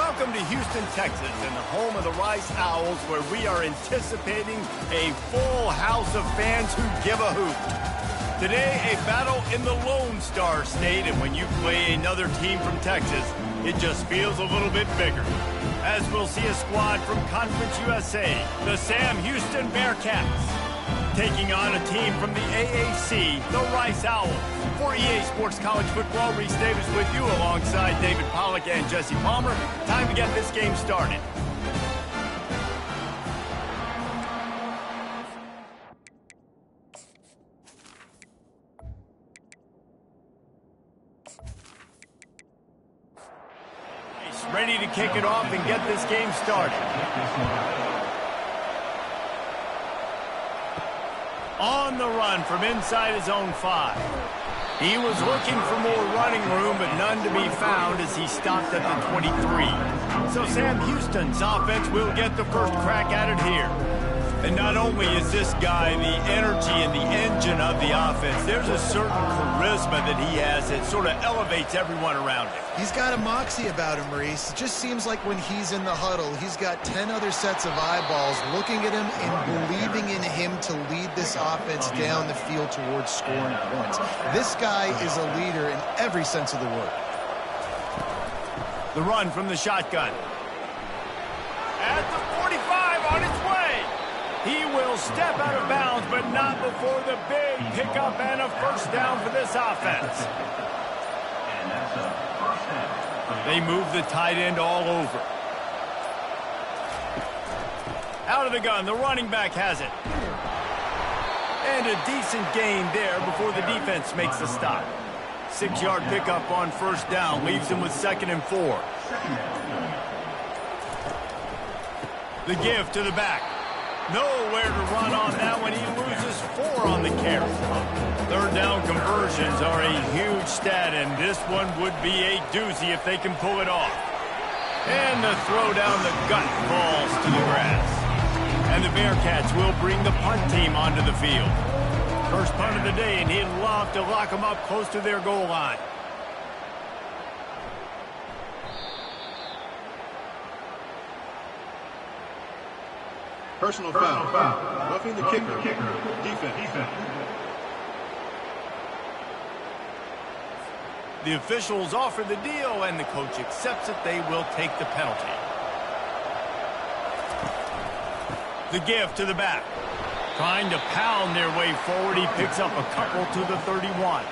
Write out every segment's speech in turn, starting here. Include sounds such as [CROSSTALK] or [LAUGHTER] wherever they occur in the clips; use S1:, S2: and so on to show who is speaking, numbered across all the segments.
S1: Welcome to Houston, Texas, and the home of the Rice Owls, where we are anticipating a full house of fans who give a hoot. Today, a battle in the Lone Star State, and when you play another team from Texas, it just feels a little bit bigger. As we'll see a squad from Conference USA, the Sam Houston Bearcats taking on a team from the AAC, the Rice Owls. For EA Sports College Football, Rece Davis with you alongside David Pollack and Jesse Palmer. To get this game started. Ready to kick it off and get this game started. on the run from inside his own five. He was looking for more running room, but none to be found as he stopped at the 23. So Sam Houston's offense will get the first crack at it here. And not only is this guy the energy and the engine of the offense, there's a certain charisma that he has that sort of elevates everyone around him.
S2: He's got a moxie about him, Maurice. It just seems like when he's in the huddle, he's got 10 other sets of eyeballs looking at him and believing in him to lead this offense down the field towards scoring points. This guy is a leader in every sense of the word.
S1: The run from the shotgun. At the 45 on its way. He will step out of bounds, but not before the big pickup and a first down for this offense. They move the tight end all over. Out of the gun, the running back has it. And a decent gain there before the defense makes the stop. Six-yard pickup on first down leaves them with second and four. The give to the back. Nowhere to run on that one. He loses four on the carry. Third down conversions are a huge stat, and this one would be a doozy if they can pull it off. And the throw down the gut falls to the grass. And the Bearcats will bring the punt team onto the field. First punt of the day, and he'd love to lock them up close to their goal line.
S3: Personal, Personal foul. foul. Roughing the kicker. The kicker. Defense. Defense.
S1: The officials offer the deal, and the coach accepts it. They will take the penalty. The give to the back. Trying to pound their way forward. He picks up a couple to the 31.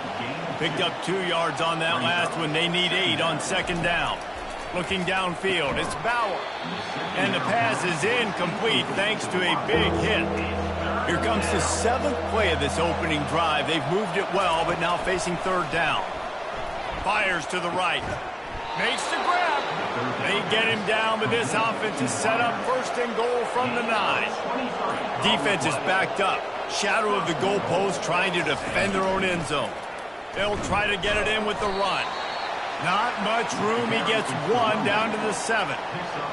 S1: Picked up two yards on that last one. They need eight on second down. Looking downfield, it's Bauer. And the pass is incomplete thanks to a big hit. Here comes the seventh play of this opening drive. They've moved it well, but now facing third down. Fires to the right. Makes the grab. They get him down, but this offense is set up first and goal from the nine. Defense is backed up. Shadow of the goalpost trying to defend their own end zone. They'll try to get it in with the run. Not much room. He gets one down to the seven.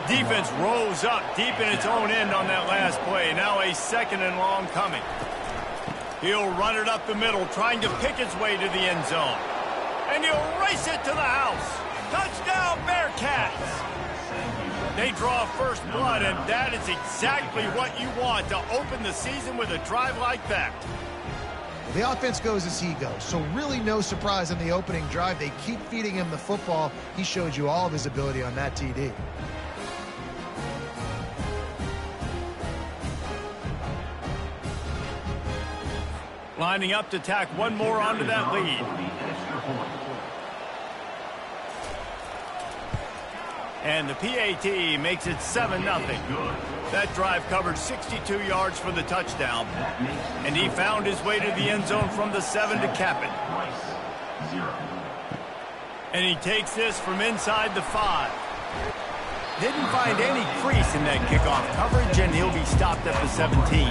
S1: Defense rose up deep in its own end on that last play. Now a second and long coming. He'll run it up the middle, trying to pick his way to the end zone. And he'll race it to the house. Touchdown, Bearcats! They draw first blood, and that is exactly what you want to open the season with a drive like that.
S2: The offense goes as he goes, so really no surprise in the opening drive. They keep feeding him the football. He showed you all of his ability on that TD.
S1: Lining up to tack one more onto that lead. And the PAT makes it 7-0. That drive covered 62 yards for the touchdown. And he found his way to the end zone from the 7 to cap it. And he takes this from inside the 5. Didn't find any crease in that kickoff coverage, and he'll be stopped at the 17.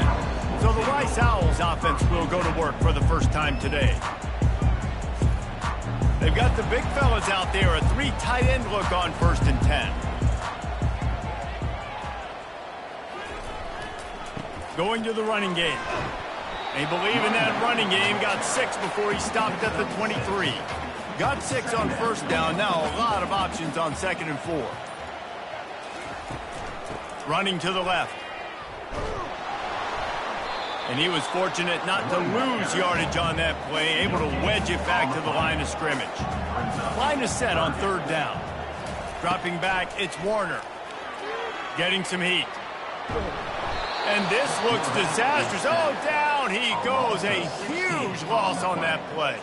S1: So the Rice Owls offense will go to work for the first time today. They've got the big fellas out there, a three tight end look on first and 10. Going to the running game. They believe in that running game. Got six before he stopped at the 23. Got six on first down. Now a lot of options on second and four. Running to the left. And he was fortunate not to lose yardage on that play, able to wedge it back to the line of scrimmage. Line is set on third down. Dropping back, it's Warner. Getting some heat. And this looks disastrous. Oh, down he goes. A huge loss on that play.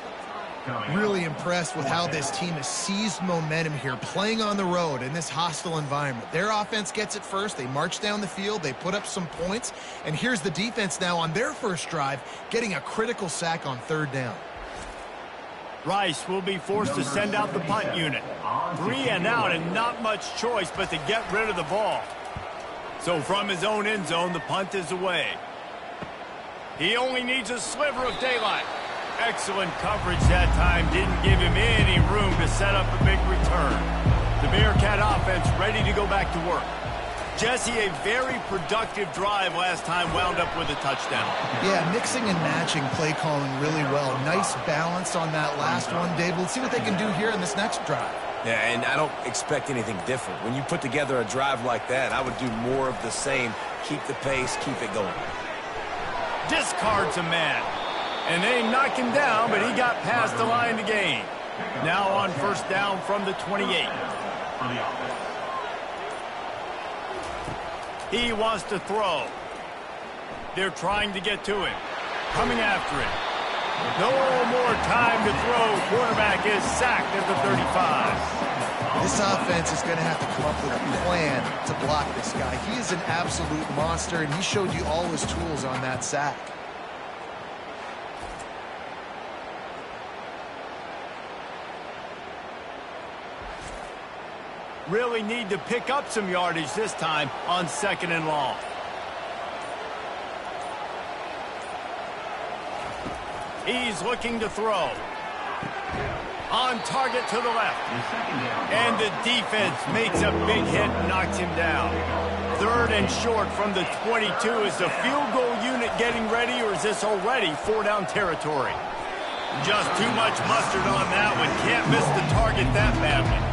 S2: Really impressed with how this team has seized momentum here, playing on the road in this hostile environment. Their offense gets it first. They march down the field. They put up some points. And here's the defense now on their first drive, getting a critical sack on third down.
S1: Rice will be forced to send out the punt unit. Three and out and not much choice but to get rid of the ball. So from his own end zone, the punt is away. He only needs a sliver of daylight. Excellent coverage that time. Didn't give him any room to set up a big return. The Bearcat offense ready to go back to work. Jesse, a very productive drive last time, wound up with a touchdown.
S2: Yeah, mixing and matching play calling really well. Nice balance on that last one, Dave. Let's see what they can do here in this next drive.
S4: Yeah, and I don't expect anything different. When you put together a drive like that, I would do more of the same. Keep the pace, keep it going.
S1: Discards a man. And they knock him down, but he got past the line to gain. Now on first down from the 28. He wants to throw. They're trying to get to him. Coming after it. No more time to throw. Quarterback is sacked at the 35.
S2: This offense is going to have to come up with a plan to block this guy. He is an absolute monster, and he showed you all his tools on that sack.
S1: Really need to pick up some yardage this time on second and long. He's looking to throw. On target to the left. And the defense makes a big hit and knocks him down. Third and short from the 22. Is the field goal unit getting ready or is this already four down territory? Just too much mustard on that one. Can't miss the target that badly.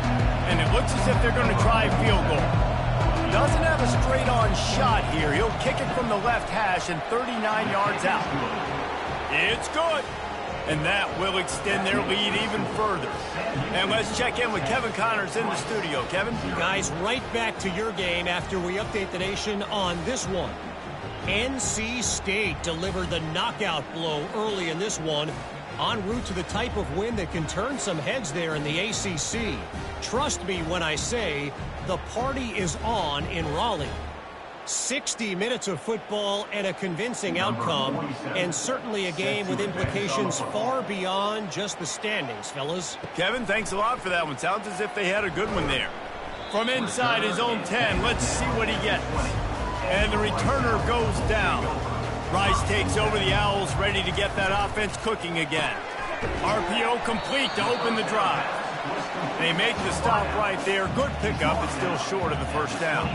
S1: And it looks as if they're going to try a field goal. Doesn't have a straight-on shot here. He'll kick it from the left hash and 39 yards out. It's good. And that will extend their lead even further. And let's check in with Kevin Connors in the studio. Kevin?
S5: Guys, right back to your game after we update the nation on this one. NC State delivered the knockout blow early in this one en route to the type of win that can turn some heads there in the ACC. Trust me when I say the party is on in Raleigh. 60 minutes of football and a convincing outcome, and certainly a game with implications far beyond just the standings, fellas.
S1: Kevin, thanks a lot for that one. Sounds as if they had a good one there. From inside his own 10, let's see what he gets. And the returner goes down. Rice takes over the Owls, ready to get that offense cooking again. RPO complete to open the drive. They make the stop right there. Good pickup, but still short of the first down.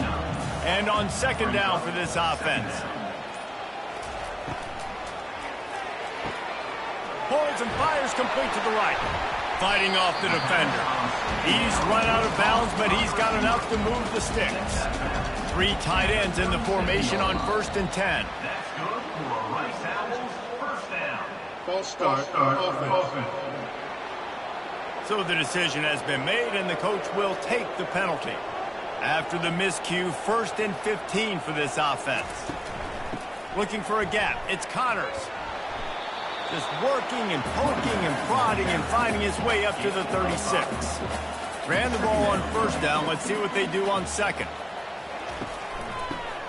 S1: And on second down for this offense. Holds and fires complete to the right. Fighting off the defender. He's run out of bounds, but he's got enough to move the sticks. Three tight ends in the formation on first and ten. That's good for Rice Owls first down.
S3: False start, offense.
S1: So the decision has been made, and the coach will take the penalty. After the miscue, first and 15 for this offense. Looking for a gap. It's Connors. Just working and poking and prodding and finding his way up to the 36. Ran the ball on first down. Let's see what they do on second.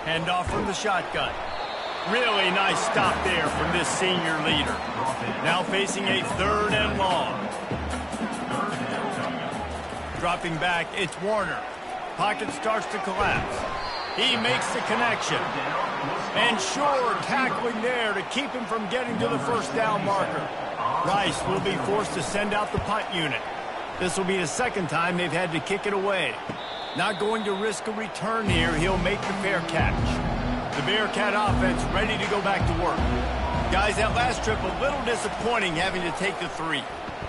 S1: Handoff from the shotgun. Really nice stop there from this senior leader. Now facing a third and long. Dropping back, it's Warner. Pocket starts to collapse. He makes the connection. And sure, tackling there to keep him from getting to the first down marker. Rice will be forced to send out the punt unit. This will be the second time they've had to kick it away. Not going to risk a return here. He'll make the fair catch. The Bearcat offense ready to go back to work. Guys, that last trip a little disappointing having to take the three.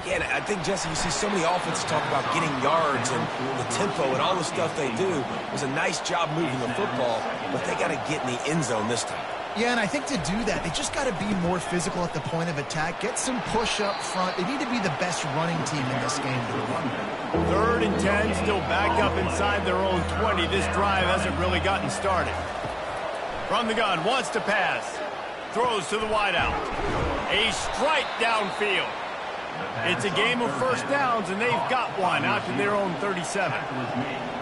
S4: Yeah, and I think, Jesse, you see so many offenses talk about getting yards and the tempo and all the stuff they do. It was a nice job moving the football, but they got to get in the end zone this time.
S2: Yeah, and I think to do that, they just got to be more physical at the point of attack, get some push up front. They need to be the best running team in this game.
S1: Third and 10, still back up inside their own 20. This drive hasn't really gotten started. From the gun, wants to pass. Throws to the wideout. A strike downfield. It's a game of first downs, and they've got one out to their own 37.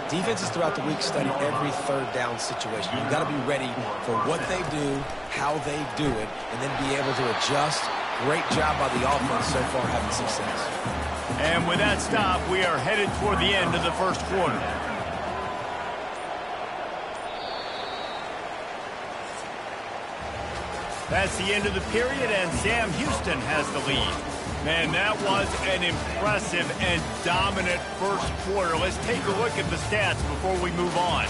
S4: Defenses throughout the week study every third down situation. You've got to be ready for what they do, how they do it, and then be able to adjust. Great job by the offense so far having success.
S1: And with that stop, we are headed toward the end of the first quarter. That's the end of the period, and Sam Houston has the lead. Man, that was an impressive and dominant first quarter. Let's take a look at the stats before we move on.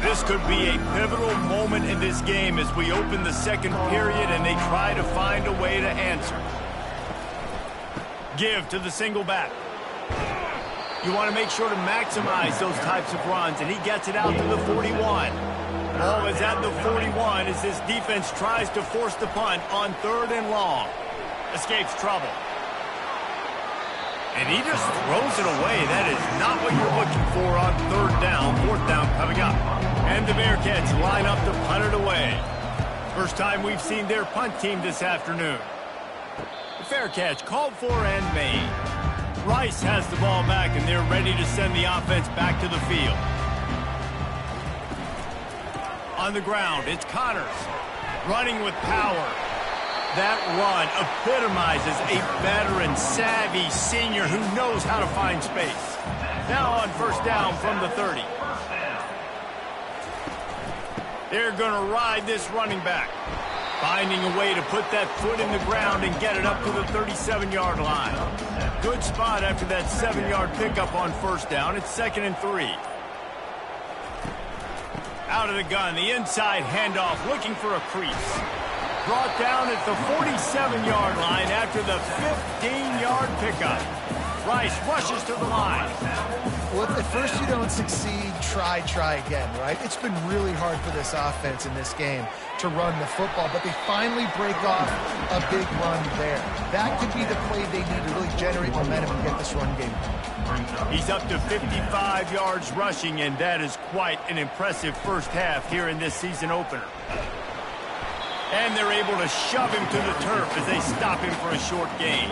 S1: This could be a pivotal moment in this game as we open the second period and they try to find a way to answer. Give to the single back. You want to make sure to maximize those types of runs, and he gets it out to the 41. Ball is at the 41 as this defense tries to force the punt on third and long. Escapes trouble. And he just throws it away. That is not what you're looking for on third down. Fourth down coming up. And the Bearcats line up to punt it away. First time we've seen their punt team this afternoon. Fair catch called for and made. Rice has the ball back, and they're ready to send the offense back to the field. On the ground, it's Connors. Running with power. That run epitomizes a veteran, savvy senior who knows how to find space. Now on first down from the 30. They're going to ride this running back. Finding a way to put that foot in the ground and get it up to the 37-yard line. Good spot after that seven-yard pickup on first down. It's second and three. Out of the gun, the inside handoff, looking for a crease. Brought down at the 47-yard line after the 15-yard pickup. Rice rushes to the line.
S2: Well, at first you don't succeed, try, try again, right? It's been really hard for this offense in this game to run the football, but they finally break off a big run there. That could be the play they need to really generate momentum and get this run game.
S1: He's up to 55 yards rushing, and that is quite an impressive first half here in this season opener. And they're able to shove him to the turf as they stop him for a short gain.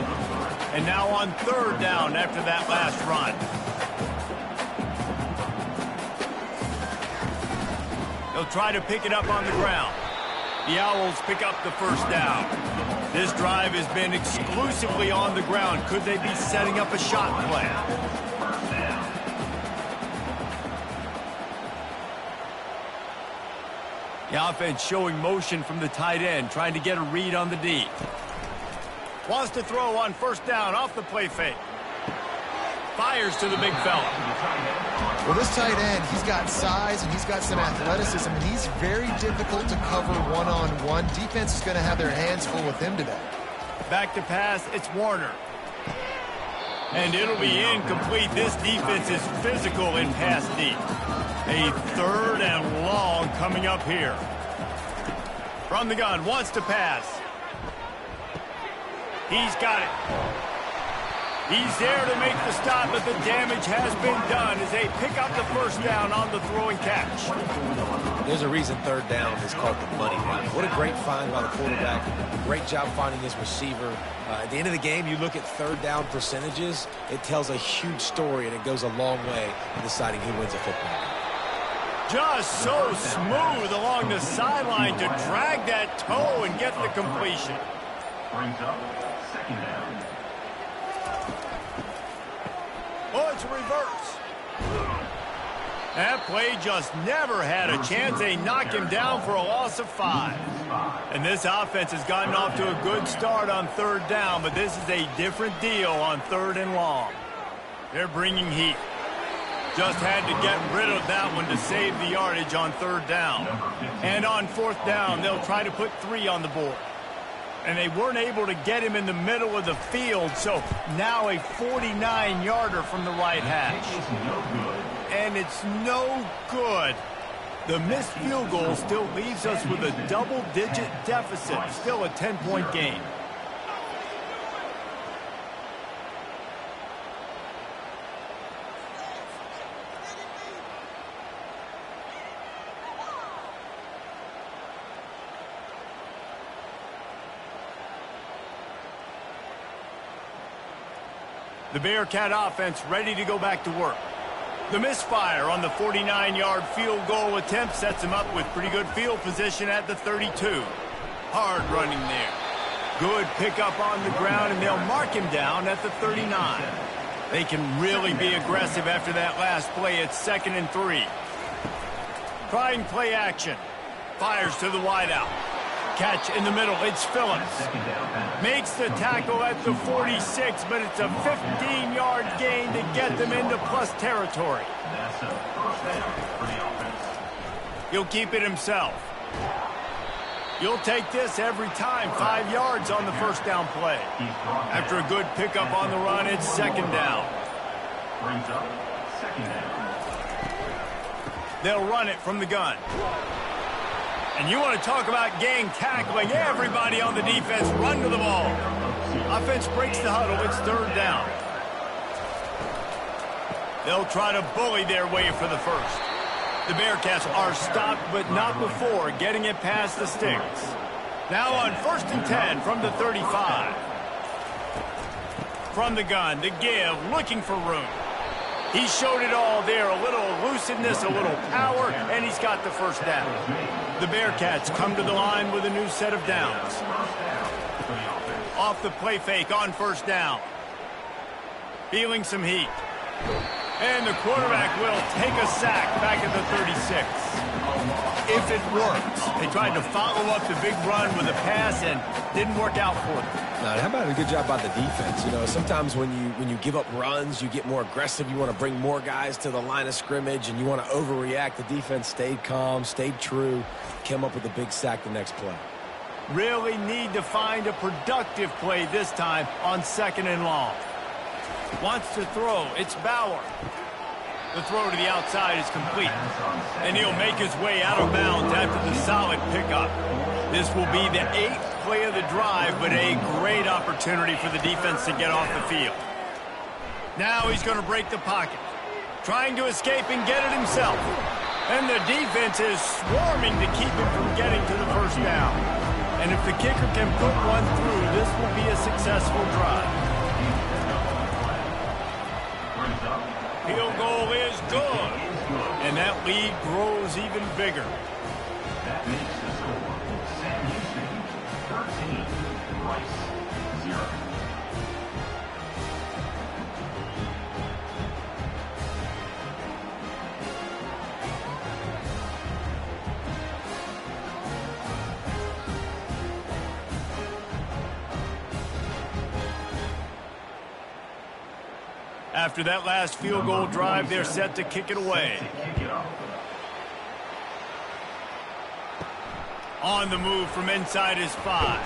S1: And now on third down after that last run. They'll try to pick it up on the ground. The Owls pick up the first down. This drive has been exclusively on the ground. Could they be setting up a shot play? The offense showing motion from the tight end, trying to get a read on the D. Wants to throw on first down off the play fake. Fires to the big fella.
S2: Well, this tight end, he's got size and he's got some athleticism, and he's very difficult to cover one-on-one. -on -one. Defense is going to have their hands full with him today.
S1: Back to pass, it's Warner. And it'll be incomplete. This defense is physical in pass deep. A third and long coming up here. From the gun, wants to pass. He's got it. He's there to make the stop, but the damage has been done as they pick up the first down on the throwing catch.
S4: There's a reason third down is called the money down. What a great find by the quarterback. Great job finding his receiver. Uh, at the end of the game, you look at third down percentages, it tells a huge story, and it goes a long way in deciding who wins a football game.
S1: Just so smooth along the sideline to drag that toe and get the completion. Brings up second down. A reverse. That play just never had a chance. They knock him down for a loss of five. And this offense has gotten off to a good start on third down, but this is a different deal on third and long. They're bringing heat. Just had to get rid of that one to save the yardage on third down. And on fourth down, they'll try to put three on the board. And they weren't able to get him in the middle of the field, so now a 49-yarder from the right hash. And it's no good. The missed field goal still leaves us with a double-digit deficit, still a 10-point game. The Bearcat offense ready to go back to work. The misfire on the 49-yard field goal attempt sets him up with pretty good field position at the 32. Hard running there. Good pickup on the ground, and they'll mark him down at the 39. They can really be aggressive after that last play. It's second and three. Trying play action. Fires to the wideout. Catch in the middle. It's Phillips. Makes the tackle at the 46, but it's a 15-yard gain to get them into plus territory. He'll keep it himself. You'll take this every time. Five yards on the first down play. After a good pickup on the run, it's second down. They'll run it from the gun. And you want to talk about gang tackling. Everybody on the defense run to the ball. Offense breaks the huddle. It's third down. They'll try to bully their way for the first. The Bearcats are stopped, but not before getting it past the sticks. Now on first and 10 from the 35. From the gun, the give, looking for room. He showed it all there, a little elusiveness, a little power, and he's got the first down. The Bearcats come to the line with a new set of downs. Off the play fake on first down. Feeling some heat. And the quarterback will take a sack back at the 36. If it works. They tried to follow up the big run with a pass and didn't work out for them.
S4: Now, how about a good job by the defense? You know, sometimes when you when you give up runs, you get more aggressive. You want to bring more guys to the line of scrimmage, and you want to overreact. The defense stayed calm, stayed true, came up with a big sack the next play.
S1: Really need to find a productive play this time on second and long. Wants to throw. It's Bauer. The throw to the outside is complete. And he'll make his way out of bounds after the solid pickup. This will be the eighth play of the drive, but a great opportunity for the defense to get off the field. Now he's going to break the pocket. Trying to escape and get it himself. And the defense is swarming to keep him from getting to the first down. And if the kicker can put one through, this will be a successful drive. Field goal is good. And that lead grows even bigger. After that last field goal drive, they're set to kick it away. On the move from inside his five.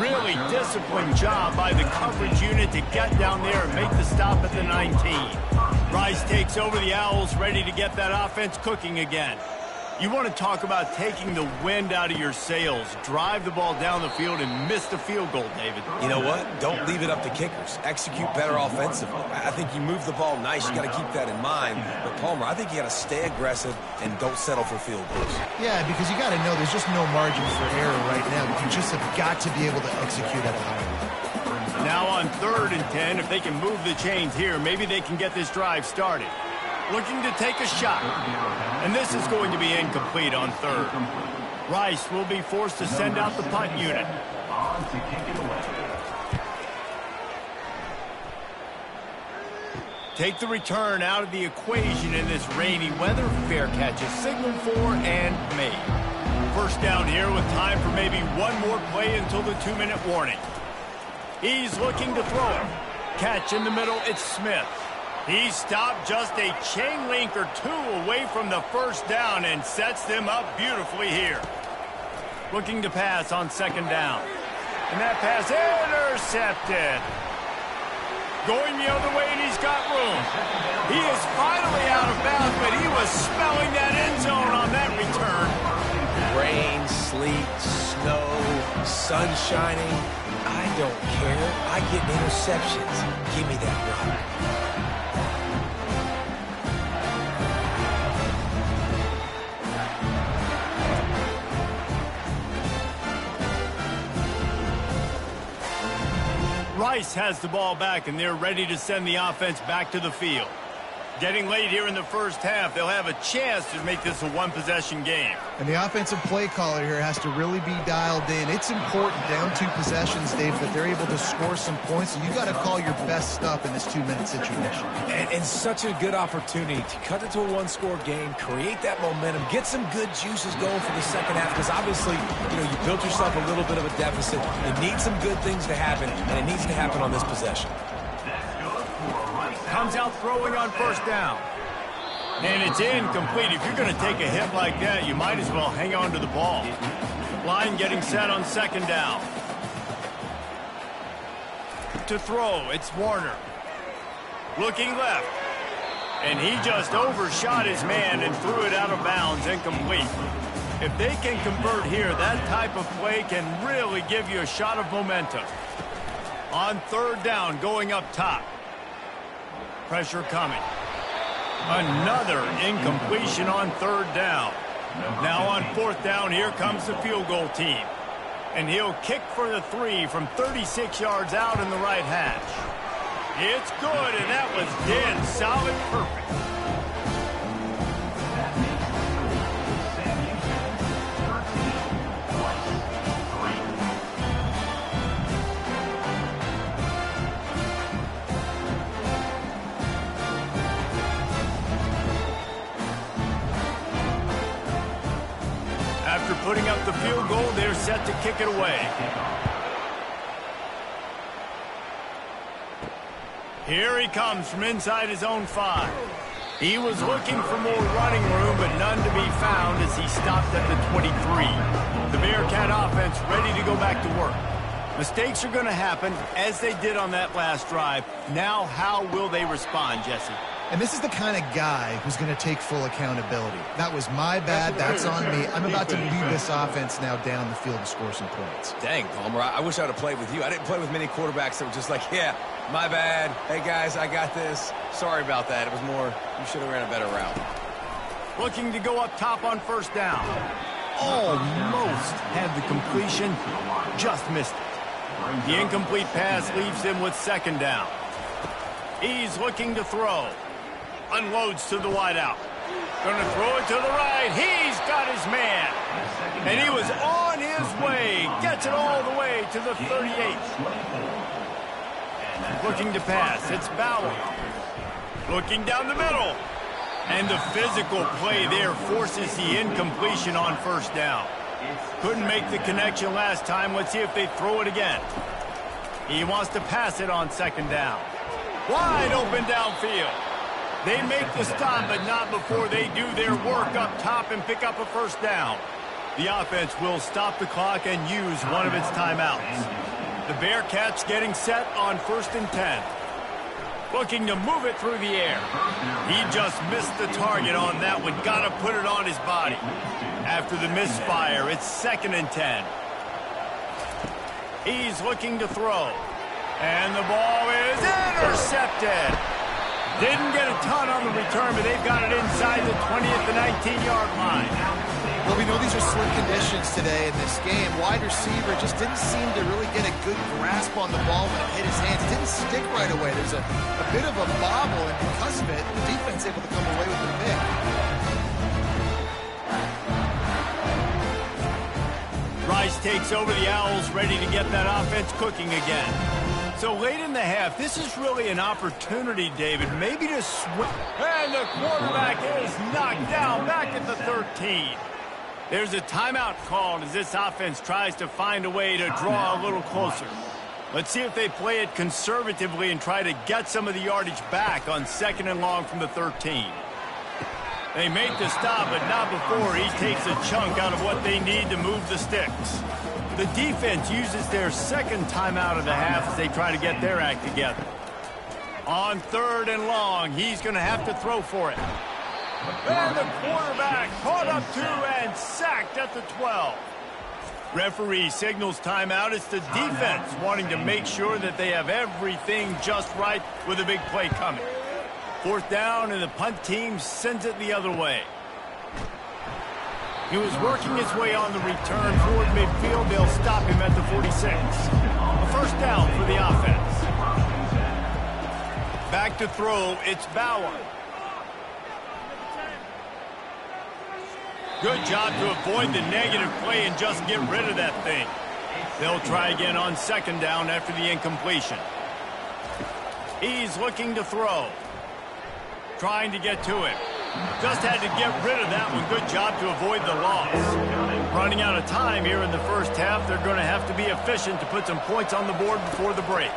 S1: Really disciplined job by the coverage unit to get down there and make the stop at the 19. Rice takes over the Owls, ready to get that offense cooking again. You want to talk about taking the wind out of your sails. Drive the ball down the field and miss the field goal, David.
S4: You know what? Don't leave it up to kickers. Execute better offensively. I think you move the ball nice. You got to keep that in mind. But Palmer, I think you got to stay aggressive and don't settle for field goals.
S2: Yeah, because you got to know there's just no margin for error right now. You just have got to be able to execute at a high level.
S1: Now on third and 10, if they can move the chains here, maybe they can get this drive started looking to take a shot. And this is going to be incomplete on third. Rice will be forced to send out the punt unit. Take the return out of the equation in this rainy weather. Fair catch is signaled for and made. First down here with time for maybe one more play until the two-minute warning. He's looking to throw it. Catch in the middle, it's Smith. He stopped just a chain link or two away from the first down and sets them up beautifully here. Looking to pass on second down. And that pass intercepted. Going the other way, and he's got room. He is finally out of bounds, but he was smelling that end zone on that return.
S4: Rain, sleet, snow, sun shining. I don't care. I get interceptions. Give me that rock.
S1: Rice has the ball back, and they're ready to send the offense back to the field. Getting late here in the first half, they'll have a chance to make this a one-possession game.
S2: And the offensive play caller here has to really be dialed in. It's important down two possessions, Dave, that they're able to score some points. And you got to call your best stuff in this two-minute situation.
S4: And, and such a good opportunity to cut it to a one-score game, create that momentum, get some good juices going for the second half. Because obviously, you know, you built yourself a little bit of a deficit. You need some good things to happen, and it needs to happen on this possession.
S1: Comes out throwing on first down. And it's incomplete. If you're going to take a hit like that, you might as well hang on to the ball. Line getting set on second down. To throw, it's Warner. Looking left. And he just overshot his man and threw it out of bounds, incomplete. If they can convert here, that type of play can really give you a shot of momentum. On third down, going up top. Pressure coming. Another incompletion on third down. Now on fourth down, here comes the field goal team. And he'll kick for the three from 36 yards out in the right hash. It's good, and that was dead solid perfect. The field goal, they're set to kick it away. Here he comes from inside his own five. He was looking for more running room, but none to be found as he stopped at the 23. The Bearcat offense ready to go back to work. Mistakes are going to happen, as they did on that last drive. Now, how will they respond, Jesse?
S2: And this is the kind of guy who's going to take full accountability. That was my bad. That's on me. I'm about to lead this offense now down the field to score some points.
S4: Dang, Palmer, I, I wish I would have played with you. I didn't play with many quarterbacks that were just like, yeah, my bad. Hey, guys, I got this. Sorry about that. It was more, you should have ran a better route.
S1: Looking to go up top on first down. Almost had the completion, just missed it. The incomplete pass leaves him with second down. He's looking to throw. Unloads to the wideout. Going to throw it to the right. He's got his man. And he was on his way. Gets it all the way to the 38. Looking to pass. It's Bauer. Looking down the middle. And the physical play there forces the incompletion on first down. Couldn't make the connection last time. Let's see if they throw it again. He wants to pass it on second down. Wide open downfield. They make the stop, but not before they do their work up top and pick up a first down. The offense will stop the clock and use one of its timeouts. The Bearcats getting set on first and 10. Looking to move it through the air. He just missed the target on that one. Got to put it on his body. After the misfire, it's second and 10. He's looking to throw. And the ball is intercepted. Didn't get a ton on the return, but they've got it inside the 20 at the 19-yard line.
S2: Well, we know these are slim conditions today in this game. Wide receiver just didn't seem to really get a good grasp on the ball when it hit his hands. It didn't stick right away. There's a, a bit of a bobble, and because of it, the defense able to come away with the pick.
S1: Rice takes over the Owls, ready to get that offense cooking again. So late in the half, this is really an opportunity, David, maybe to swing. And the quarterback is knocked down back at the 13. There's a timeout called as this offense tries to find a way to draw a little closer. Let's see if they play it conservatively and try to get some of the yardage back on second and long from the 13. They make the stop, but not before he takes a chunk out of what they need to move the sticks. The defense uses their second timeout of the half as they try to get their act together. On third and long, he's going to have to throw for it. And the quarterback caught up to and sacked at the 12. Referee signals timeout. It's the defense wanting to make sure that they have everything just right with a big play coming. Fourth down, and the punt team sends it the other way. He was working his way on the return toward midfield. They'll stop him at the 46. A first down for the offense. Back to throw, it's Bauer. Good job to avoid the negative play and just get rid of that thing. They'll try again on second down after the incompletion. He's looking to throw. Trying to get to it. Just had to get rid of that one. Good job to avoid the loss. Running out of time here in the first half. They're going to have to be efficient to put some points on the board before the break.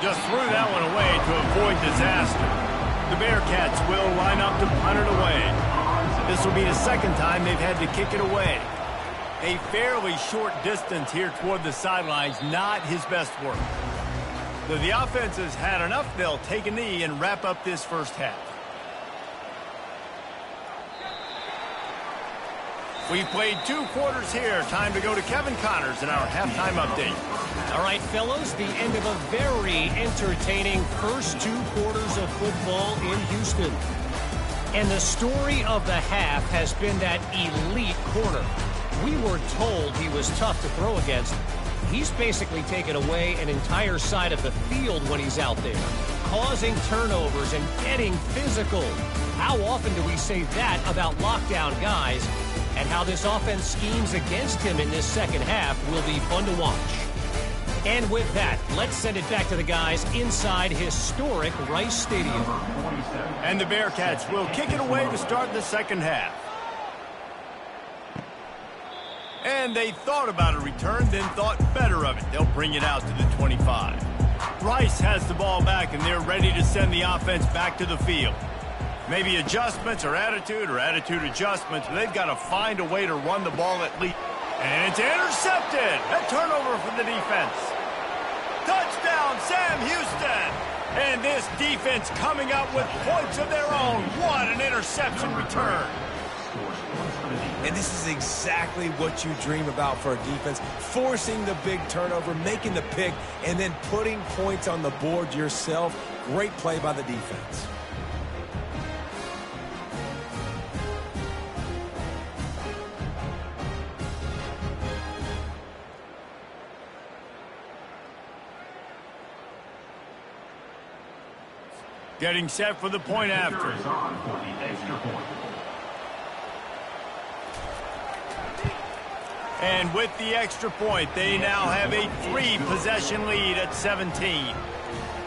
S1: Just threw that one away to avoid disaster. The Bearcats will line up to punt it away. This will be the second time they've had to kick it away. A fairly short distance here toward the sidelines, not his best work. So the offense has had enough, they'll take a knee and wrap up this first half. We've played two quarters here. Time to go to Kevin Connors in our halftime update.
S5: All right, fellows, the end of a very entertaining first two quarters of football in Houston. And the story of the half has been that elite corner. We were told he was tough to throw against. He's basically taken away an entire side of the field when he's out there, causing turnovers and getting physical. How often do we say that about lockdown guys? And how this offense schemes against him in this second half will be fun to watch. And with that, let's send it back to the guys inside historic Rice Stadium.
S1: And the Bearcats will kick it away to start the second half. And they thought about a return, then thought better of it. They'll bring it out to the 25. Rice has the ball back, and they're ready to send the offense back to the field. Maybe adjustments or attitude or attitude adjustments, but they've got to find a way to run the ball at least. And it's intercepted. A turnover for the defense. Touchdown, Sam Houston. And this defense coming up with points of their own. What an interception return.
S4: And this is exactly what you dream about for a defense. Forcing the big turnover, making the pick, and then putting points on the board yourself. Great play by the defense.
S1: Getting set for the point after. And with the extra point, they now have a three-possession lead at 17.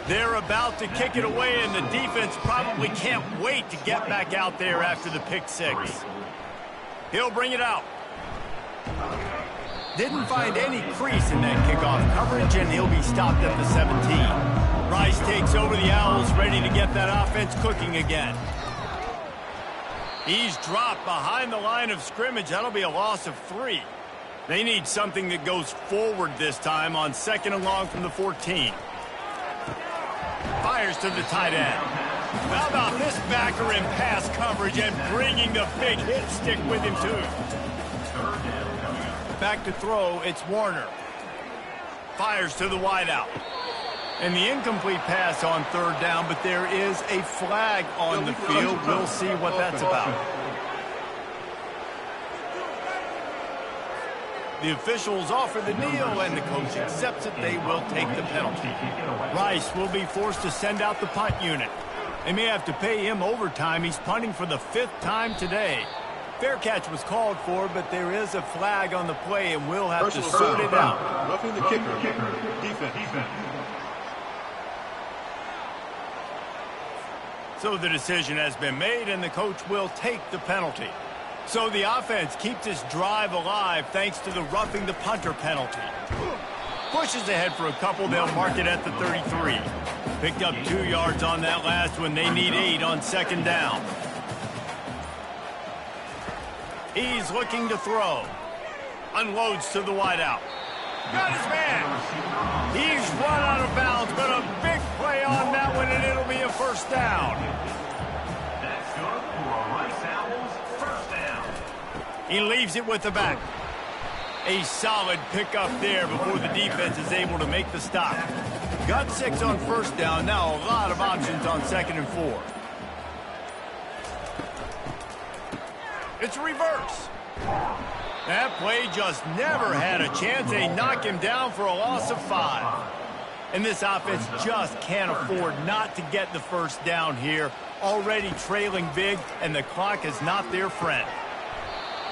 S1: They're about to kick it away, and the defense probably can't wait to get back out there after the pick six. He'll bring it out. Didn't find any crease in that kickoff coverage, and he'll be stopped at the 17. Rice takes over the Owls, ready to get that offense cooking again. He's dropped behind the line of scrimmage. That'll be a loss of three. They need something that goes forward this time on second and long from the 14. Fires to the tight end. How about this backer in pass coverage and bringing the big hit stick with him, too. Back to throw, it's Warner. Fires to the wideout. And the incomplete pass on third down, but there is a flag on the field. We'll see what that's about. The officials offer the kneel, and the coach accepts it. They will take the penalty. Rice will be forced to send out the punt unit. They may have to pay him overtime. He's punting for the fifth time today. Fair catch was called for, but there is a flag on the play, and we'll have to sort it out.
S3: Roughing the kicker. Defense. Defense.
S1: So the decision has been made, and the coach will take the penalty. So the offense keeps this drive alive thanks to the roughing the punter penalty. Pushes ahead for a couple. They'll mark it at the 33. Picked up two yards on that last one. They need eight on second down. He's looking to throw. Unloads to the wideout. Got his man. He's run out of bounds, but a big play on that one, and it'll be a first down. He leaves it with the back. A solid pickup there before the defense is able to make the stop. Got six on first down. Now a lot of options on second and four. It's reverse. That play just never had a chance. They knock him down for a loss of five. And this offense just can't afford not to get the first down here. Already trailing big, and the clock is not their friend.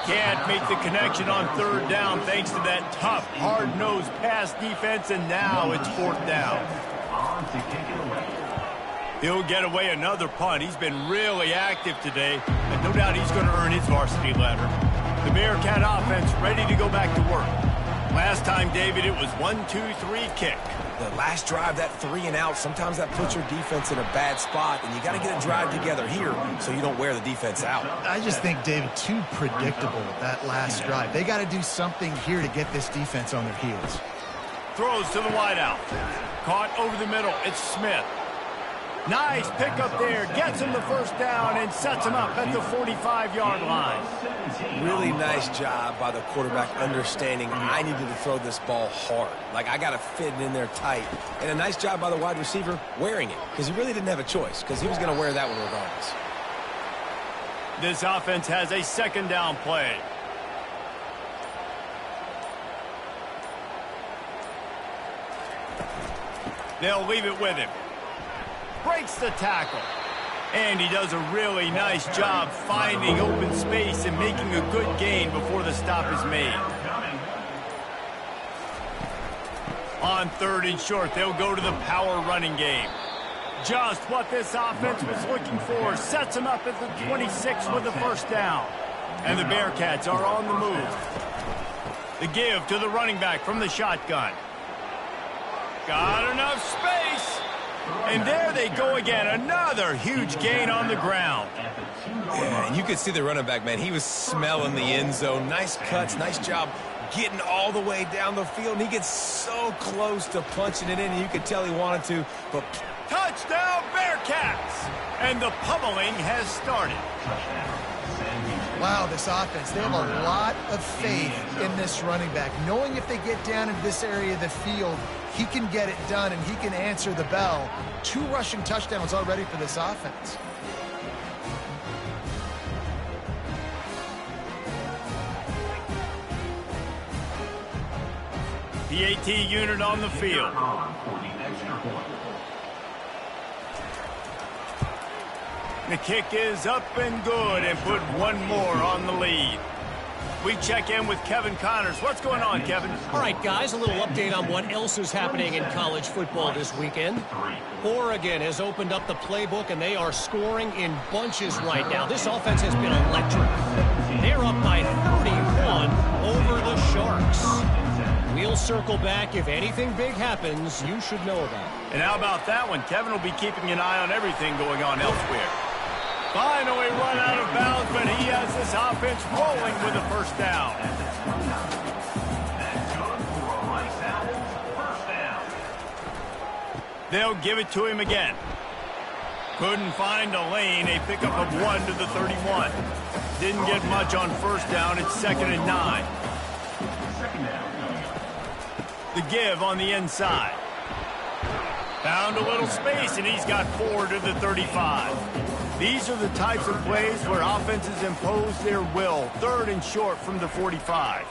S1: Can't make the connection on third down thanks to that tough, hard-nosed pass defense, and now it's fourth down. He'll get away another punt. He's been really active today, and no doubt he's going to earn his varsity letter. The Bearkat offense ready to go back to work. Last time, David, it was one, two, three, kick.
S4: The last drive, that three and out, sometimes that puts your defense in a bad spot, and you got to get a drive together here so you don't wear the defense out.
S2: I just think, David, too predictable that last drive. They got to do something here to get this defense on their heels.
S1: Throws to the wideout. Caught over the middle. It's Smith. Nice pickup there. Gets him the first down and sets him up at the 45-yard line.
S4: Really nice job by the quarterback understanding I needed to throw this ball hard. Like, I got to fit it in there tight. And a nice job by the wide receiver wearing it because he really didn't have a choice because he was going to wear that one regardless.
S1: This offense has a second down play. They'll leave it with him. Breaks the tackle. And he does a really nice job finding open space and making a good gain before the stop is made. On third and short, they'll go to the power running game. Just what this offense was looking for. Sets them up at the 26 with the first down. And the Bearkats are on the move. The give to the running back from the shotgun. Got enough space. And there they go again. Another huge gain on the ground.
S4: Yeah, and you could see the running back, man. He was smelling the end zone. Nice cuts, nice job getting all the way down the field. And he gets so close to punching it in, and you could tell he wanted to. But
S1: Touchdown Bearkats! And the pummeling has started.
S2: Wow, this offense, they have a lot of faith in this running back, knowing if they get down into this area of the field, he can get it done and he can answer the bell. Two rushing touchdowns already for this offense.
S1: PAT unit on the field.
S6: The extra point.
S1: The kick is up and good and put one more on the lead. We check in with Kevin Connors. What's going on, Kevin?
S5: All right, guys, a little update on what else is happening in college football this weekend. Oregon has opened up the playbook, and they are scoring in bunches right now. This offense has been electric. They're up by 31 over the Sharks. We'll circle back. If anything big happens, you should know about it.
S1: And how about that one? Kevin will be keeping an eye on everything going on elsewhere. Finally run out of bounds, but he has this offense rolling with a first down. They'll give it to him again. Couldn't find a lane. A pickup of one to the 31. Didn't get much on first down. It's second and nine. The give on the inside. Found a little space, and he's got four to the 35. These are the types of plays where offenses impose their will. Third and short from the 45.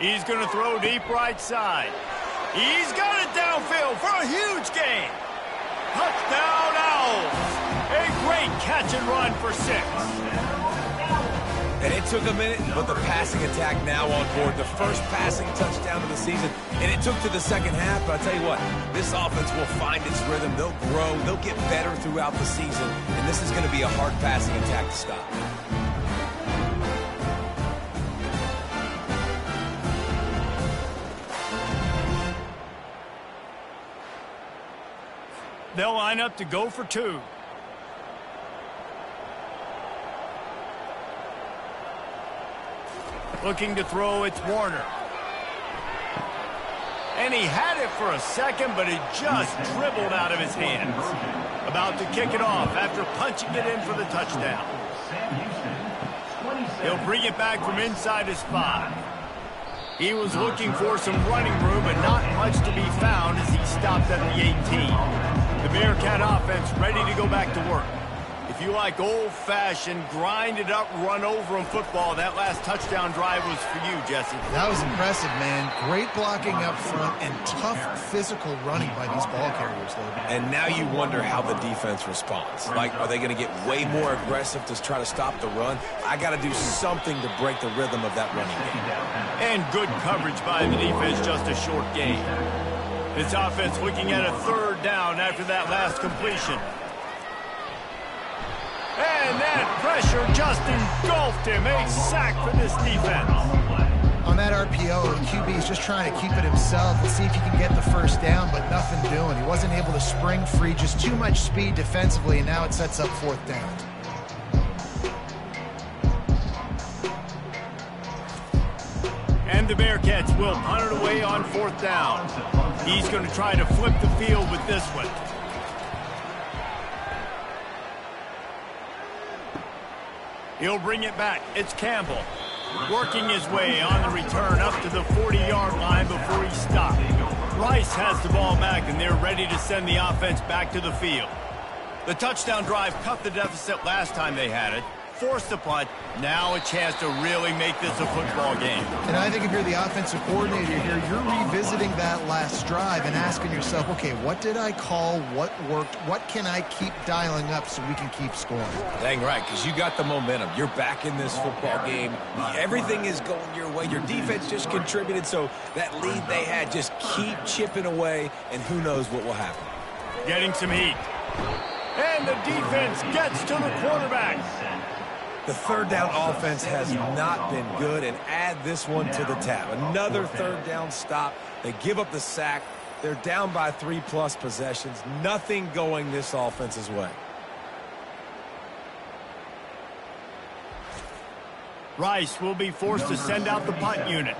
S1: He's going to throw deep right side. He's got it downfield for a huge gain. Touchdown Owls. A great catch and run for six.
S4: And it took a minute, but the passing attack now on board. The first passing touchdown of the season. And it took to the second half, but I tell you what, this offense will find its rhythm. They'll grow. They'll get better throughout the season. And this is going to be a hard passing attack to stop.
S1: They'll line up to go for two. Looking to throw, it's Warner. And he had it for a second, but it just dribbled out of his hands. About to kick it off after punching it in for the touchdown. He'll bring it back from inside his five. He was looking for some running room, but not much to be found as he stopped at the 18. The Bearkat offense ready to go back to work. If you like old-fashioned, grind-it-up, run-over-'em football, that last touchdown drive was for you, Jesse.
S2: That was impressive, man. Great blocking up front and tough physical running by these ball carriers, though.
S4: And now you wonder how the defense responds. Like, are they going to get way more aggressive to try to stop the run? I got to do something to break the rhythm of that running game.
S1: And good coverage by the defense, just a short gain. This offense looking at a third down after that last completion. And that pressure just engulfed him. A sack for this defense.
S2: On that RPO, the QB is just trying to keep it himself and see if he can get the first down, but nothing doing. He wasn't able to spring free, just too much speed defensively, and now it sets up fourth down.
S1: And the Bearkats will punt it away on fourth down. He's going to try to flip the field with this one. He'll bring it back. It's Campbell. Working his way on the return up to the 40-yard line before he stopped. Rice has the ball back, and they're ready to send the offense back to the field. The touchdown drive cut the deficit last time they had it. Forced the punt. Now a chance to really make this a football game.
S2: And I think if you're the offensive coordinator here, you're revisiting that last drive and asking yourself, okay, what did I call? What worked? What can I keep dialing up so we can keep scoring?
S4: Dang right, because you got the momentum. You're back in this football game. Everything is going your way. Your defense just contributed, so that lead they had, just keep chipping away, and who knows what will happen.
S1: Getting some heat. And the defense gets to the quarterback.
S4: The third down offense has not been good, and add this one to the tab. Another third down stop. They give up the sack. They're down by three-plus possessions. Nothing going this offense's way.
S1: Rice will be forced to send out the punt unit.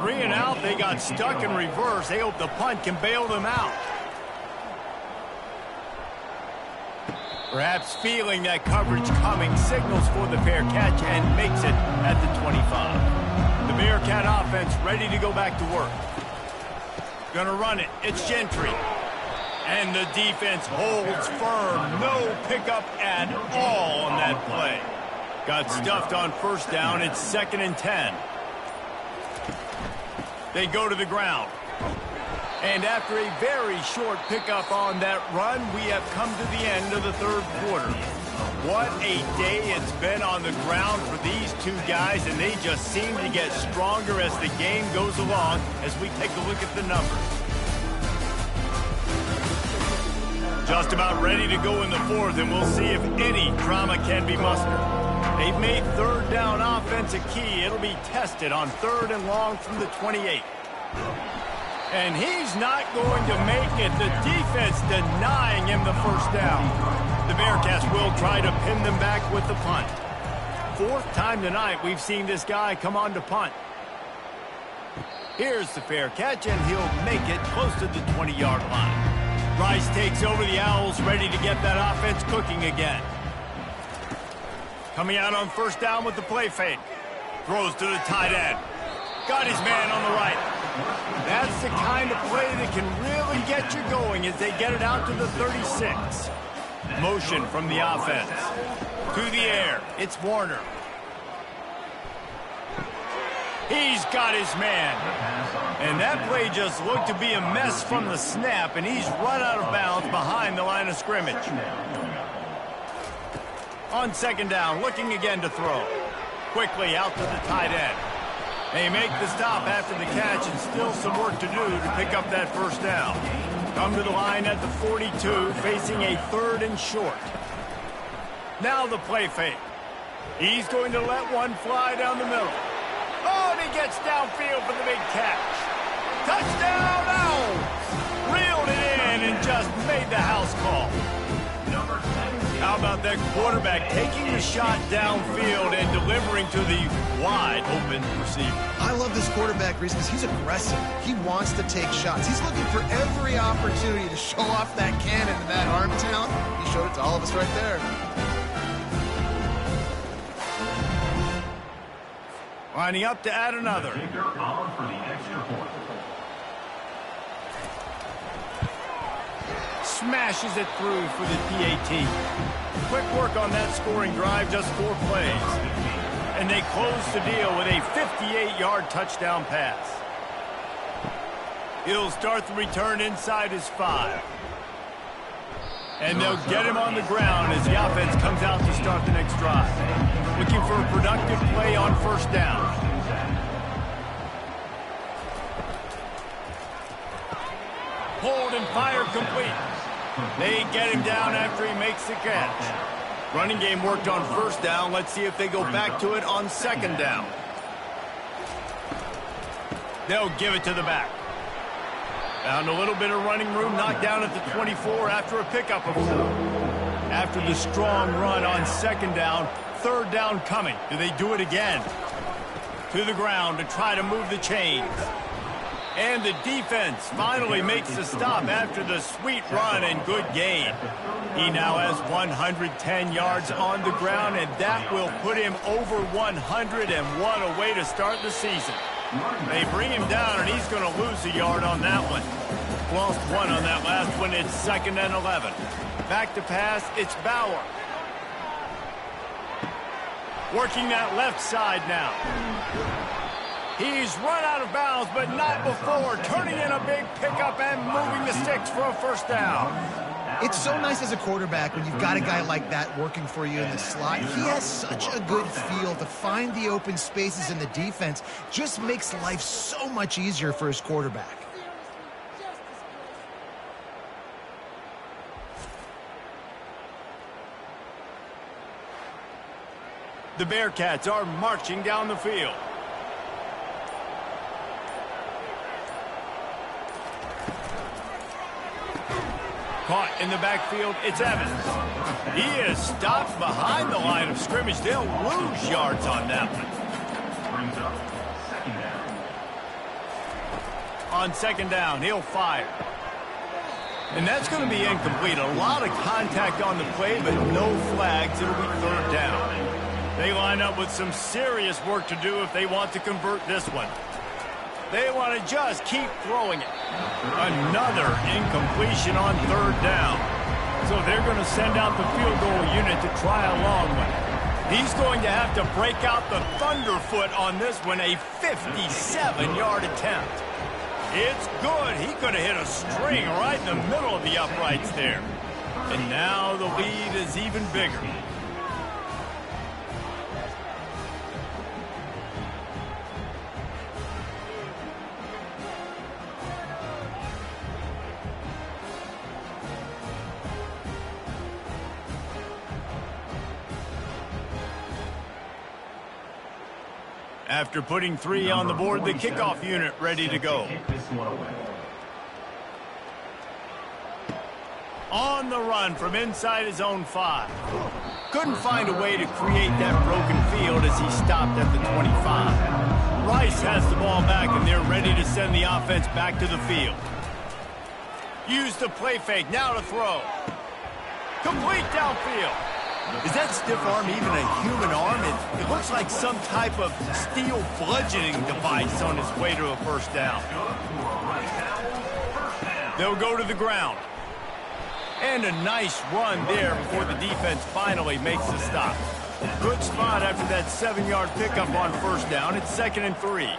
S1: Three and out, they got stuck in reverse. They hope the punt can bail them out. Perhaps feeling that coverage coming, signals for the fair catch and makes it at the 25. The Bearkat offense ready to go back to work. Gonna run it. It's Gentry. And the defense holds firm. No pickup at all on that play. Got stuffed on first down. It's second and 10. They go to the ground. And after a very short pickup on that run, we have come to the end of the third quarter. What a day it's been on the ground for these two guys, and they just seem to get stronger as the game goes along as we take a look at the numbers. Just about ready to go in the fourth, and we'll see if any drama can be mustered. They've made third down offense a key. It'll be tested on third and long from the 28. And he's not going to make it. The defense denying him the first down. The Bearkats will try to pin them back with the punt. Fourth time tonight we've seen this guy come on to punt. Here's the fair catch, and he'll make it close to the 20-yard line. Rice takes over the Owls, ready to get that offense cooking again. Coming out on first down with the play fake. Throws to the tight end. Got his man on the right. That's the kind of play that can really get you going as they get it out to the 36. Motion from the offense. To the air. It's Warner. He's got his man. And that play just looked to be a mess from the snap, and he's run out of bounds behind the line of scrimmage. On second down, looking again to throw. Quickly out to the tight end. They make the stop after the catch and still some work to do to pick up that first down. Come to the line at the 42, facing a third and short. Now the play fake. He's going to let one fly down the middle. Oh, and he gets downfield for the big catch. Touchdown about that quarterback taking the shot downfield and delivering to the wide open receiver?
S2: I love this quarterback, Rece, because he's aggressive. He wants to take shots. He's looking for every opportunity to show off that cannon and that arm talent. He showed it to all of us right there.
S1: Lining up to add another.
S6: Kicker on for the extra point.
S1: Smashes it through for the PAT. Quick work on that scoring drive, just four plays. And they close the deal with a 58-yard touchdown pass. He'll start the return inside his five. And they'll get him on the ground as the offense comes out to start the next drive. Looking for a productive play on first down. Hold and fire complete. They get him down after he makes the catch. Running game worked on first down. Let's see if they go back to it on second down. They'll give it to the back. Found a little bit of running room, knocked down at the 24 after a pickup of four. After the strong run on second down, third down coming. Do they do it again? To the ground to try to move the chains. And the defense finally makes the stop after the sweet run and good gain. He now has 110 yards on the ground, and that will put him over 100, and what a way to start the season. They bring him down, and he's going to lose a yard on that one. Lost one on that last one. It's second and 11. Back to pass, it's Bauer. Working that left side now. He's run out of bounds, but not before. Turning in a big pickup and moving the sticks for a first down.
S2: It's so nice as a quarterback when you've got a guy like that working for you in the slot. He has such a good feel to find the open spaces in the defense. Just makes life so much easier for his quarterback.
S1: The Bearkats are marching down the field. Caught in the backfield, it's Evans. He is stopped behind the line of scrimmage. They'll lose yards on that one. On second down, he'll fire. And that's going to be incomplete. A lot of contact on the play, but no flags. It'll be third down. They line up with some serious work to do if they want to convert this one. They want to just keep throwing it. Another incompletion on third down. So they're going to send out the field goal unit to try a long one. He's going to have to break out the thunderfoot on this one, a 57-yard attempt. It's good. He could have hit a string right in the middle of the uprights there. And now the lead is even bigger. After putting three on the board, the kickoff unit ready to go. On the run from inside his own five. Couldn't find a way to create that broken field as he stopped at the 25. Rice has the ball back, and they're ready to send the offense back to the field. Use the play fake, now to throw. Complete downfield. Is that stiff arm even a human arm? It, it looks like some type of steel bludgeoning device on his way to a first down. They'll go to the ground. And a nice run there before the defense finally makes the stop. Good spot after that seven-yard pickup on first down. It's second and three.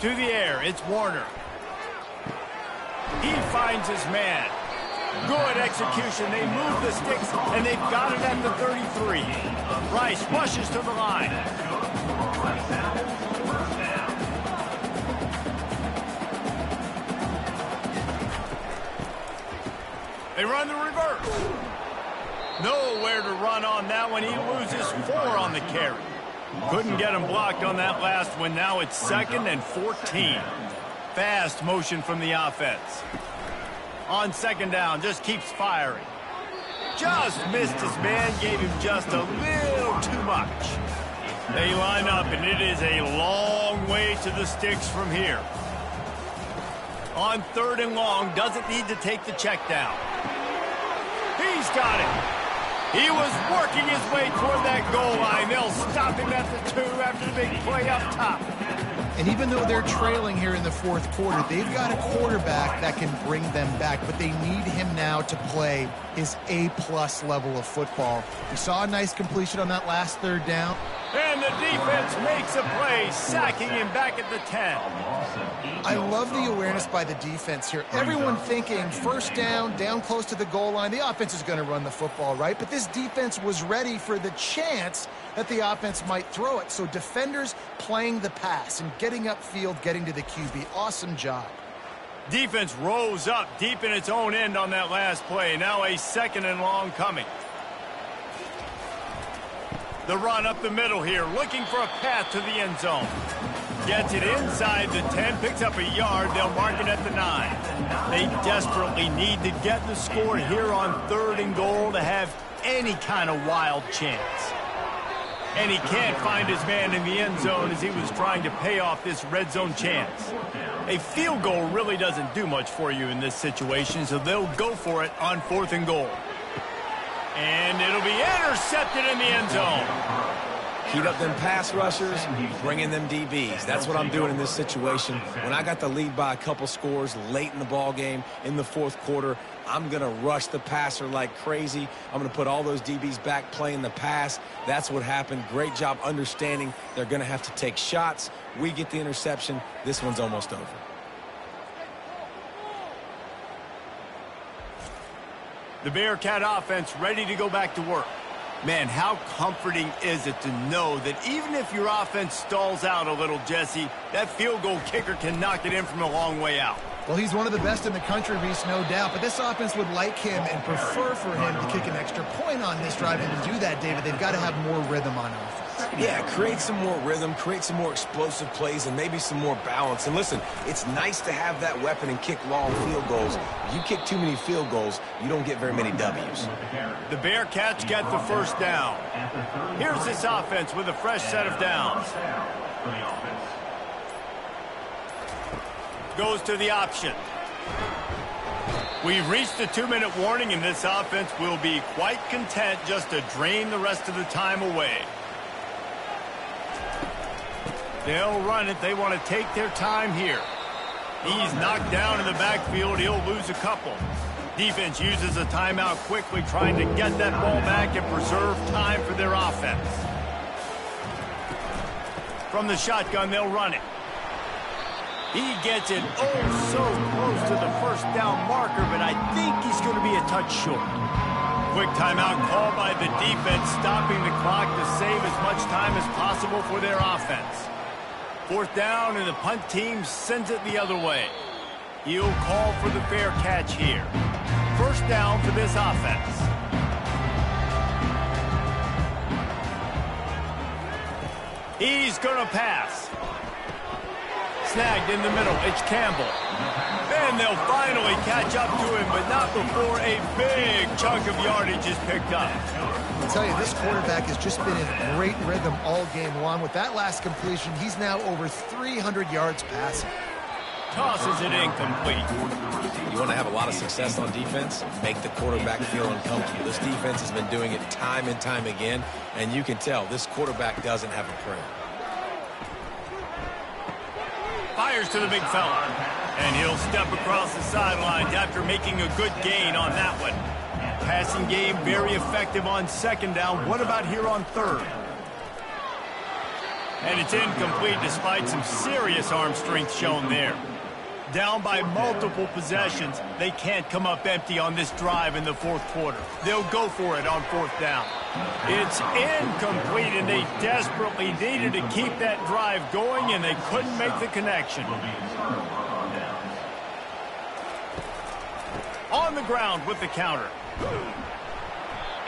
S1: To the air, it's Warner. He finds his man. Good execution. They move the sticks, and they've got it at the 33. Rice rushes to the line. They run the reverse. Nowhere to run on that one. He loses four on the carry. Couldn't get him blocked on that last one. Now it's second and 14. Fast motion from the offense. On second down, just keeps firing. Just missed his man, gave him just a little too much. They line up, and it is a long way to the sticks from here. On third and long, doesn't need to take the check down. He's got it. He was working his way toward that goal line. They'll stop him at the two after the big play up top.
S2: And even though they're trailing here in the fourth quarter, they've got a quarterback that can bring them back, but they need him now to play his A-plus level of football. We saw a nice completion on that last third down.
S1: And the defense makes a play, sacking him back at the 10.
S2: I love the awareness by the defense here. Everyone thinking first down, down close to the goal line. The offense is going to run the football, right? But this defense was ready for the chance that the offense might throw it. So defenders playing the pass and getting upfield, getting to the QB. Awesome job.
S1: Defense rose up deep in its own end on that last play. Now a second and long coming. The run up the middle here, looking for a path to the end zone. Gets it inside the 10, picks up a yard. They'll mark it at the 9. They desperately need to get the score here on third and goal to have any kind of wild chance. And he can't find his man in the end zone as he was trying to pay off this red zone chance. A field goal really doesn't do much for you in this situation, so they'll go for it on fourth and goal. And it'll be intercepted in the end zone.
S4: Heat up them pass rushers, bring in them DBs. That's what I'm doing in this situation. When I got the lead by a couple scores late in the ball game in the fourth quarter, I'm going to rush the passer like crazy. I'm going to put all those DBs back playing the pass. That's what happened. Great job understanding they're going to have to take shots. We get the interception. This one's almost over.
S1: The Bearkat offense ready to go back to work. Man, how comforting is it to know that even if your offense stalls out a little, Jesse, that field goal kicker can knock it in from a long way out.
S2: Well, he's one of the best in the country, Rece, no doubt. But this offense would like him and prefer for him to kick an extra point on this drive. And to do that, David, they've got to have more rhythm on offense.
S4: Yeah, create some more rhythm, create some more explosive plays, and maybe some more balance. And listen, it's nice to have that weapon and kick long field goals. You kick too many field goals, you don't get very many W's.
S1: The Bearkats get the first down. Here's this offense with a fresh set of downs. Goes to the option. We've reached the two-minute warning, and this offense will be quite content just to drain the rest of the time away. They'll run it. They want to take their time here. He's knocked down in the backfield. He'll lose a couple. Defense uses a timeout quickly, trying to get that ball back and preserve time for their offense. From the shotgun, they'll run it. He gets it oh so close to the first down marker, but I think he's going to be a touch short. Quick timeout call by the defense, stopping the clock to save as much time as possible for their offense. Fourth down, and the punt team sends it the other way. He'll call for the fair catch here. First down for this offense. He's going to pass. Snagged in the middle. It's Campbell. And they'll finally catch up to him, but not before a big chunk of yardage is picked up.
S2: I'll tell you, this quarterback has just been in great rhythm all game long. With that last completion, he's now over 300 yards passing.
S1: Tosses it incomplete.
S4: You want to have a lot of success on defense? Make the quarterback feel uncomfortable. This defense has been doing it time and time again, and you can tell this quarterback doesn't have a prayer.
S1: Fires to the big fella. And he'll step across the sidelines after making a good gain on that one. Passing game very effective on second down. What about here on third? And it's incomplete despite some serious arm strength shown there. Down by multiple possessions, they can't come up empty on this drive in the fourth quarter. They'll go for it on fourth down. It's incomplete, and they desperately needed to keep that drive going, and they couldn't make the connection. On the ground with the counter.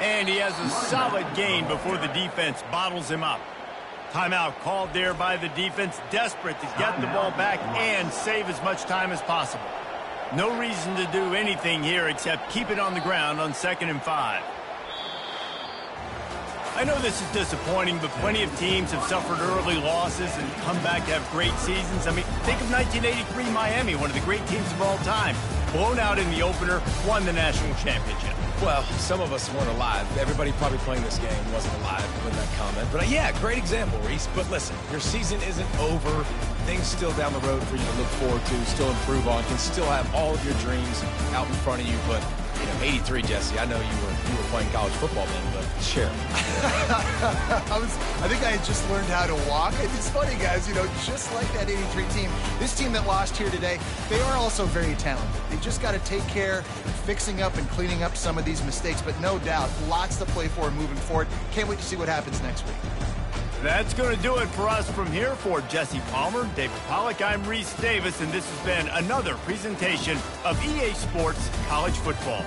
S1: And he has a solid gain before the defense bottles him up. Timeout called there by the defense, desperate to get the ball back and save as much time as possible. No reason to do anything here except keep it on the ground on second and five. I know this is disappointing, but plenty of teams have suffered early losses and come back to have great seasons. I mean, think of 1983 Miami, one of the great teams of all time. Blown out in the opener, won the national championship.
S4: Well, some of us weren't alive. Everybody probably playing this game wasn't alive with that comment. But uh, yeah, great example, Rece. But listen, your season isn't over. Things still down the road for you to look forward to, still improve on, can still have all of your dreams out in front of you. But you know, 83, Jesse. I know you were you were playing college football then, but sure. [LAUGHS]
S2: I was, I think I had just learned how to walk. It's funny, guys. You know, just like that 83 team, this team that lost here today, they are also very talented. They just got to take care, of fixing up and cleaning up some of these mistakes. But no doubt, lots to play for moving forward. Can't wait to see what happens next week.
S1: That's going to do it for us from here for Jesse Palmer, David Pollack. I'm Rece Davis, and this has been another presentation of EA Sports College Football.